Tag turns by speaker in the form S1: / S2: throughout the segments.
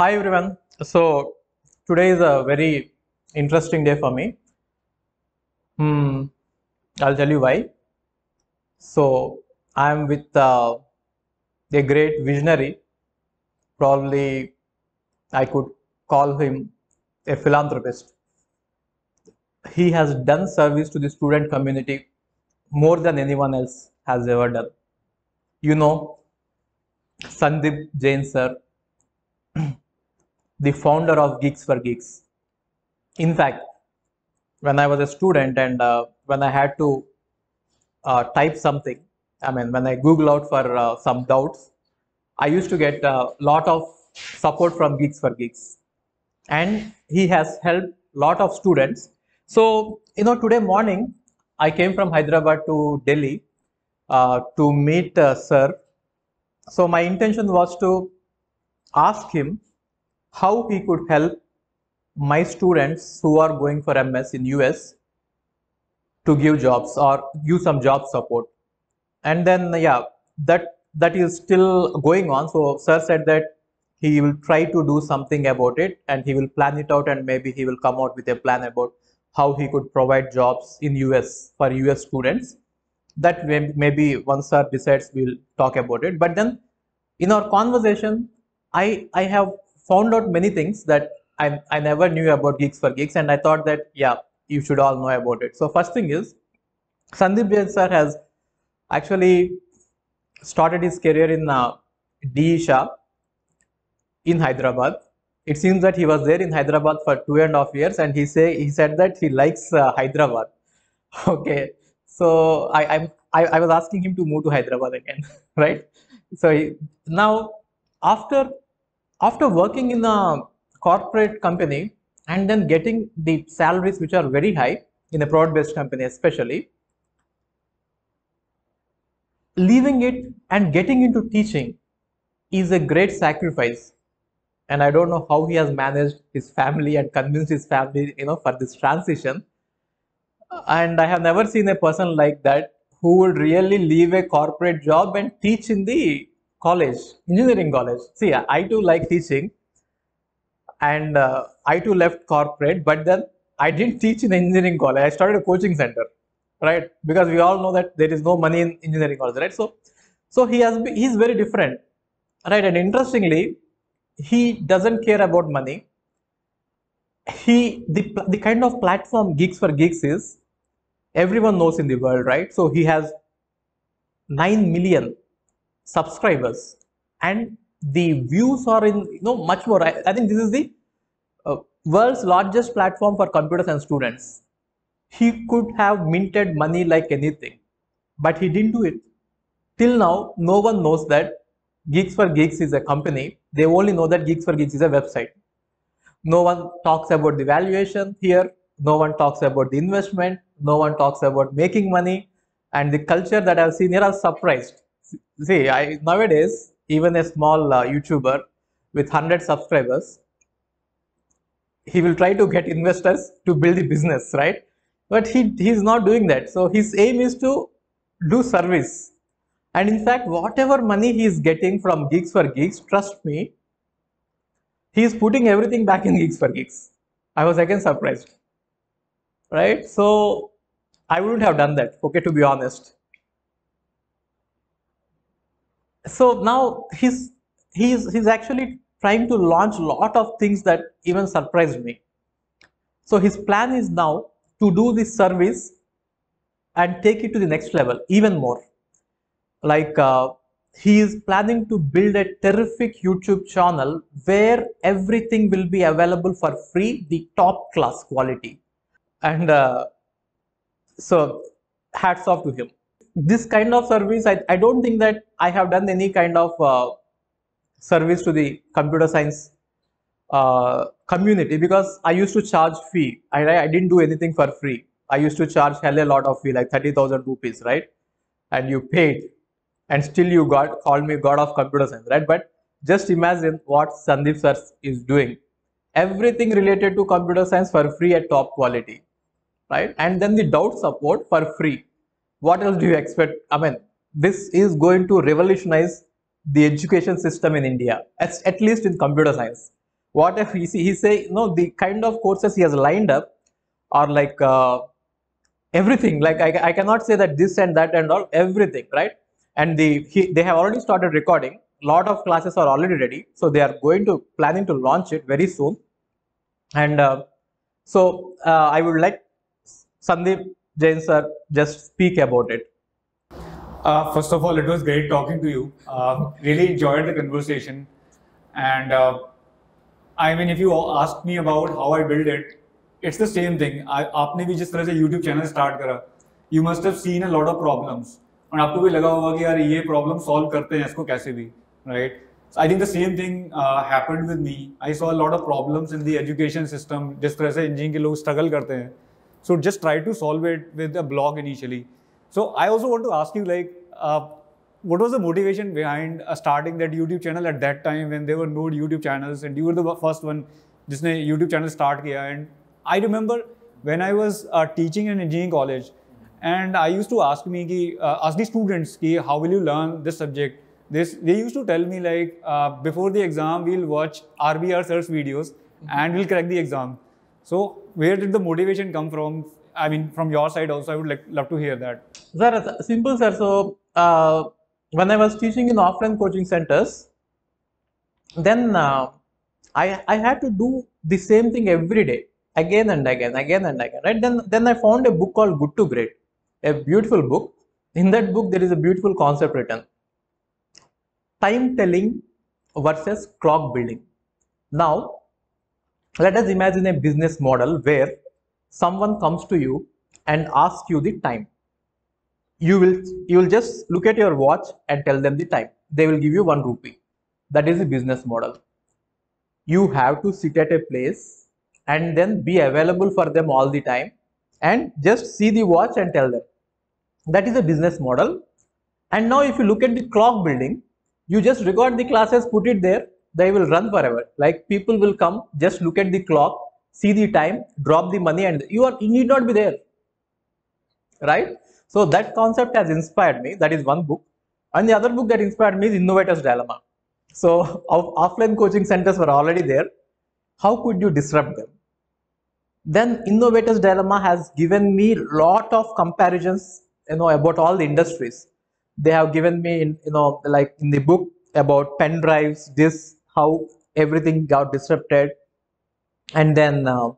S1: Hi everyone. So today is a very interesting day for me. Hmm, I'll tell you why. So I'm with uh, a great visionary. Probably I could call him a philanthropist. He has done service to the student community more than anyone else has ever done. You know, Sandeep Jain sir, the founder of Geeks for Geeks. In fact, when I was a student and uh, when I had to uh, type something, I mean, when I Google out for uh, some doubts, I used to get a lot of support from Geeks for Geeks. And he has helped a lot of students. So, you know, today morning, I came from Hyderabad to Delhi uh, to meet uh, Sir. So, my intention was to ask him how he could help my students who are going for MS in US to give jobs or give some job support. And then yeah, that that is still going on. So sir said that he will try to do something about it and he will plan it out and maybe he will come out with a plan about how he could provide jobs in US for US students. That may, maybe once sir decides we'll talk about it. But then in our conversation, I I have found out many things that I, I never knew about Geeks for Geeks, and I thought that yeah, you should all know about it. So first thing is, Sandeep Jain sir has actually started his career in uh, Disha in Hyderabad. It seems that he was there in Hyderabad for two and a half years, and he say he said that he likes uh, Hyderabad. Okay, so I I'm, I I was asking him to move to Hyderabad again, right? So he, now after after working in a corporate company and then getting the salaries which are very high in a product based company especially leaving it and getting into teaching is a great sacrifice. And i don't know how he has managed his family and convinced his family you know for this transition. And i have never seen a person like that who would really leave a corporate job and teach in the college engineering college see i too like teaching and uh, I too left corporate, but then I didn't teach in engineering college. I started a coaching center, right? Because we all know that there is no money in engineering college, right? So, so he has be- he's very different, right? And interestingly, he doesn't care about money. He the the kind of platform Geeks for Geeks is everyone knows in the world, right? So he has nine million subscribers and the views are in you know much more. I, I think this is the uh, world's largest platform for computers and students. He could have minted money like anything but he didn't do it. Till now no one knows that geeks for geeks is a company. They only know that geeks for geeks is a website. No one talks about the valuation here. No one talks about the investment. No one talks about making money. And the culture that i've seen here are surprised see i nowadays even a small uh, YouTuber with 100 subscribers, he will try to get investors to build the business, right? But he he's not doing that. So his aim is to do service. And in fact, whatever money he is getting from Geeks for Geeks, trust me, he is putting everything back in Geeks for Geeks. I was again surprised, right? So I wouldn't have done that, okay, to be honest. So now he's he's he's actually trying to launch a lot of things that even surprised me. So his plan is now to do this service and take it to the next level even more. Like uh, he is planning to build a terrific youtube channel where everything will be available for free the top class quality. And uh, so hats off to him this kind of service I, I don't think that i have done any kind of uh, service to the computer science uh, community because i used to charge fee. I, I didn't do anything for free. I used to charge hell a lot of fee like 30000 rupees right? And you paid and still you got called me god of computer science right? But just imagine what sandeep sir is doing. Everything related to computer science for free at top quality right? And then the doubt support for free what else do you expect? I mean this is going to revolutionize the education system in india at, at least in computer science. What if he he say no the kind of courses he has lined up are like uh, everything. Like I, I cannot say that this and that and all everything right? And the he, they have already started recording. Lot of classes are already ready. So they are going to planning to launch it very soon. And uh, so uh, i would like sandeep jain sir just speak about it
S2: uh, first of all it was great talking to you uh, really enjoyed the conversation and uh, i mean if you ask me about how i build it it's the same thing आपने भी जिस तरह से YouTube channel start करा you must have seen a lot of problems और आपको भी लगा होगा कि यार ये प्रॉब्लम सॉल्व करते हैं इसको कैसे भी right so I think the same thing uh, happened with me I saw a lot of problems in the education system जिस तरह से इंजीनियरिंग के लोग स्ट्रगल करते हैं so just try to solve it with a blog initially so I also want to ask you like uh, what was the motivation behind uh, starting that YouTube channel at that time when there were no YouTube channels and you were the first one जिसने YouTube channel start किया and I remember when I was uh, teaching in engineering college, and I used to ask me, ki, uh, ask the students, ki, how will you learn this subject? This, they used to tell me like, uh, before the exam, we'll watch RBR search videos and we'll crack the exam. so where did the motivation come from? I mean, from your side also, I would like love to hear that.
S1: Sir, simple, sir. So uh, when I was teaching in offline coaching centers, then uh, I, I had to do the same thing every day again and again, again and again, right? Then, then I found a book called Good to Great, a beautiful book. In that book, there is a beautiful concept written time telling versus clock building. Now, let us imagine a business model where someone comes to you and asks you the time. You will, you will just look at your watch and tell them the time. They will give you one rupee. That is the business model. You have to sit at a place and then be available for them all the time and just see the watch and tell them. That is a business model. And now if you look at the clock building, you just record the classes, put it there, they will run forever. Like people will come, just look at the clock, see the time, drop the money and you are you need not be there. Right? So that concept has inspired me. That is one book. And the other book that inspired me is Innovator's Dilemma. So offline coaching centers were already there. How could you disrupt them? then innovators dilemma has given me a lot of comparisons you know about all the industries they have given me in, you know like in the book about pen drives this how everything got disrupted and then uh,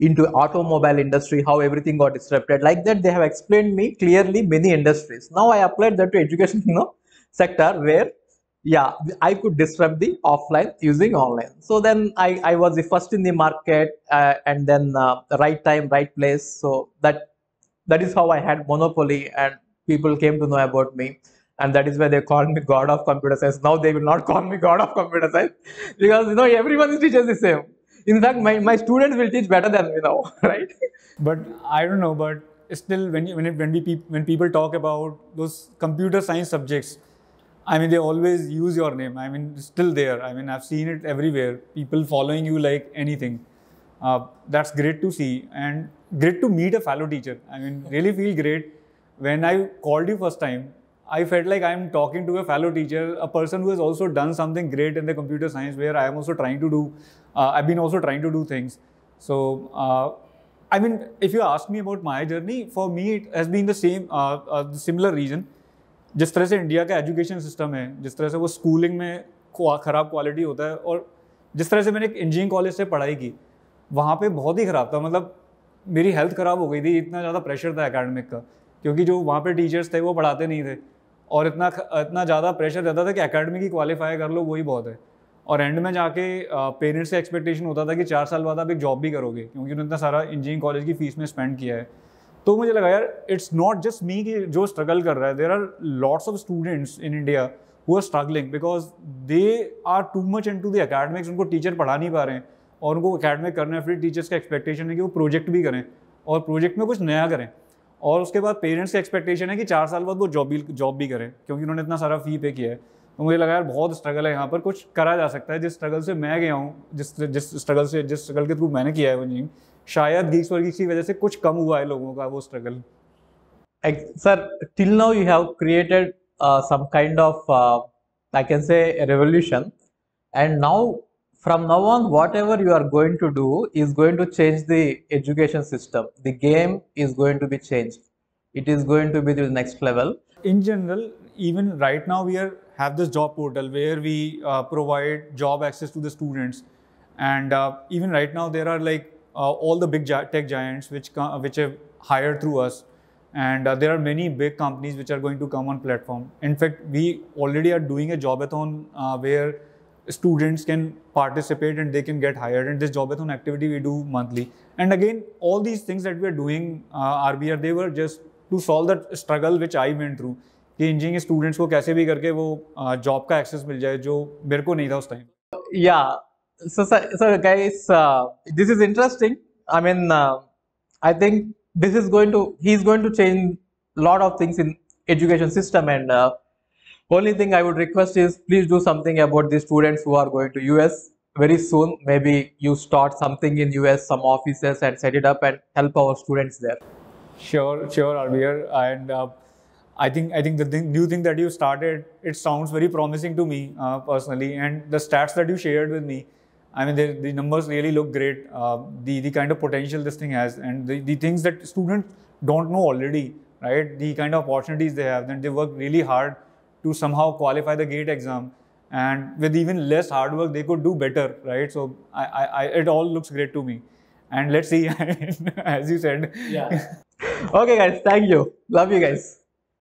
S1: into automobile industry how everything got disrupted. Like that they have explained me clearly many industries. Now i applied that to education you know sector where yeah i could disrupt the offline using online. So then i i was the first in the market uh, and then uh, right time right place. So that that is how i had monopoly and people came to know about me and that is why they called me god of computer science now they will not call me god of computer science because you know everyone teaches the same in fact my, my students will teach better than me now right
S2: but i don't know but still when when, it, when we when people talk about those computer science subjects I mean, they always use your name. I mean, still there. I mean, I've seen it everywhere. People following you like anything. Uh, that's great to see and great to meet a fellow teacher. I mean, really feel great. When I called you first time, I felt like I'm talking to a fellow teacher, a person who has also done something great in the computer science, where I am also trying to do. Uh, I've been also trying to do things. So, uh, I mean, if you ask me about my journey, for me it has been the same, uh, uh, similar reason. जिस तरह से India का education system है जिस तरह से वो schooling में ख़राब क्वालिटी होता है और जिस तरह से मैंने एक इंजीनियरिंग कॉलेज से पढ़ाई की वहाँ पे बहुत ही ख़राब था मतलब मेरी हेल्थ ख़राब हो गई थी इतना ज़्यादा प्रेशर था एकेडमिक का क्योंकि जो वहाँ पे टीचर्स थे वो पढ़ाते नहीं थे और इतना इतना ज़्यादा प्रेशर रहता था कि एकेडमिक की क्वालिफाई कर लो, वही बहुत है। और एंड में जाके पेरेंट्स से एक्सपेक्टेशन होता था कि चार साल बाद आप एक जॉब भी करोगे, क्योंकि उन्होंने इतना सारा इंजीनियरिंग कॉलेज की फ़ीस में स्पेंड किया है। तो मुझे लगा, यार इट्स नॉट जस्ट मी कि जो स्ट्रगल कर रहा है there are lots of students in India who are struggling because they are too much into the academics उनको टीचर पढ़ा नहीं पा रहे हैं और उनको अकेडमिक करना है फिर टीचर्स का एक्सपेक्टेशन है कि वो प्रोजेक्ट भी करें और प्रोजेक्ट में कुछ नया करें। और उसके बाद पेरेंट्स का एक्सपेक्टेशन है कि चार साल बाद वो जॉब भी जॉब भी करें क्योंकि उन्होंने इतना सारा फ़ी पे किया है। तो मुझे लगा यार बहुत स्ट्रगल है यहाँ पर। कुछ करा जा सकता है। जिस स्ट्रगल से मैं गया हूँ जिस जिस स्ट्रगल से जिस स्ट्रगल के थ्रू मैंने किया है वो शायद गीक्स गीक्स की वजह से कुछ कम हुआ है लोगों का वो
S1: struggle you have created uh, some kind of, uh, I can say, a revolution. And now from now on, whatever you are going to do is going to change the education system. The game is going to be changed. It is going to be the next level.
S2: In general, even right now, we are have this job portal where we uh, provide job access to the students, and uh, even right now, there are like uh, all the big tech giants which which have hired through us and uh, there are many big companies which are going to come on platform in fact we already are doing a jobathon uh, where students can participate and they can get hired and this jobathon activity we do monthly and again all these things that we are doing uh, RBR they were just to solve that struggle which I went through कि engineering students को कैसे भी करके वो job का access मिल जाए जो मेरे को नहीं था उस time
S1: Yeah. So, so, so guys, uh, this is interesting. I mean, uh, I think this is going to he's going to change a lot of things in education system and uh, only thing i would request is please do something about the students who are going to us very soon maybe you start something in us some offices and set it up and help our students there
S2: Sure, sure, RBR. And uh, I think I think the thing, new thing that you started, it sounds very promising to me uh, personally. And the stats that you shared with me, I mean, the, the numbers really look great. Uh, the the kind of potential this thing has, and the, the things that students don't know already, right? The kind of opportunities they have, then they work really hard to somehow qualify the gate exam. And with even less hard work, they could do better, right? So I, I, I it all looks great to me. And let's see, as you said,
S1: yeah okay guys thank you love you guys